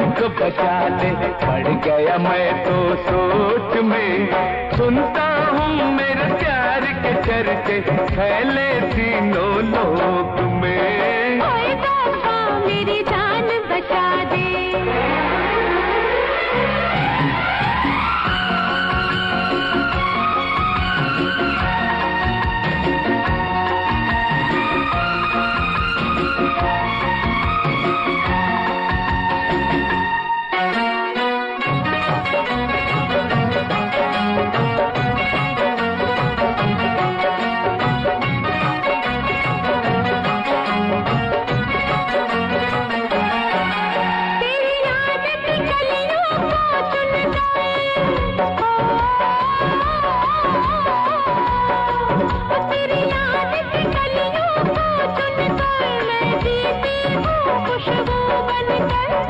मुझको बचा ले पड़ गया मैं तो सोच में। सुनता हूँ मेरे प्यार के चर्चे, फैले तीनों लोक में। मेरी जान बचा दे। तेरी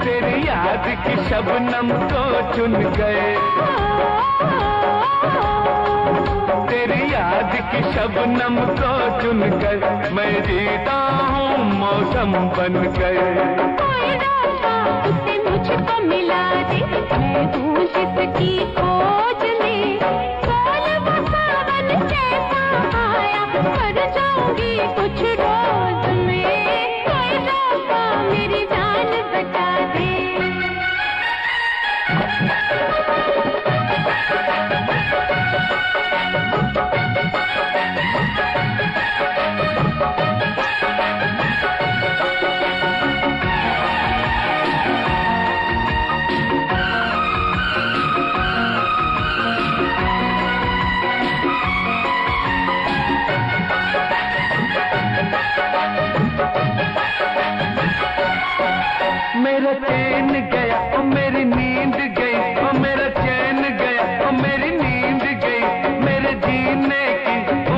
तेरी याद की शबनम को चुन गए। तेरी याद की शबनम को चुन कर मैं जीता हूँ, मौसम बन गए। कोई मुझको मिला दे। मैं मेरा चैन गया और मेरी नींद गई और मेरा चैन गया और मेरी नींद गई, मेरे जीने की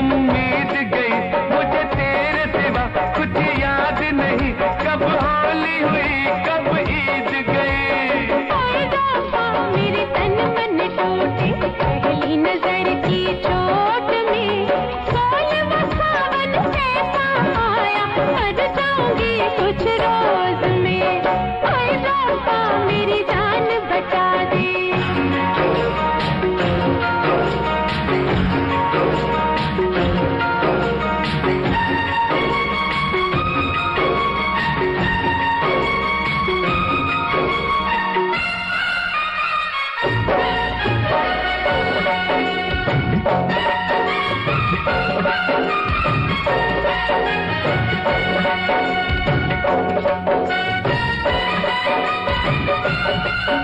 मरता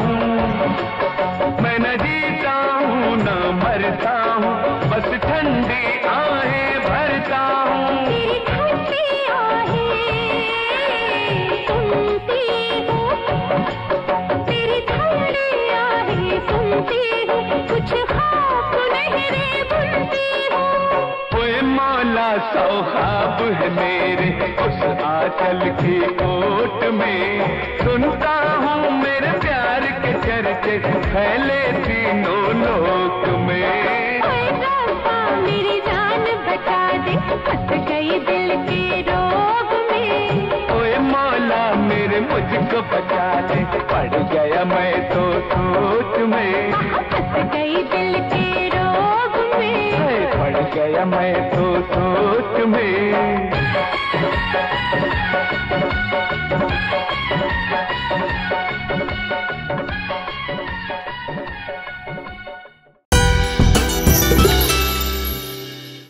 हूँ। मैं न जीता हूँ न मरता हूँ। बस ठंडी आंचल की ओट में सुनता हूँ मेरे प्यार के चर्चे फैले तीनों लोक में। मेरी जान बचा दे फंस गई दिल के रोग में। ओए मौला मेरे मुझको बचा ले पड़ गया मैं तो सोच में। फंस गई दिल के रोग में। पड़ गया मैं तो सोच में। Thank you.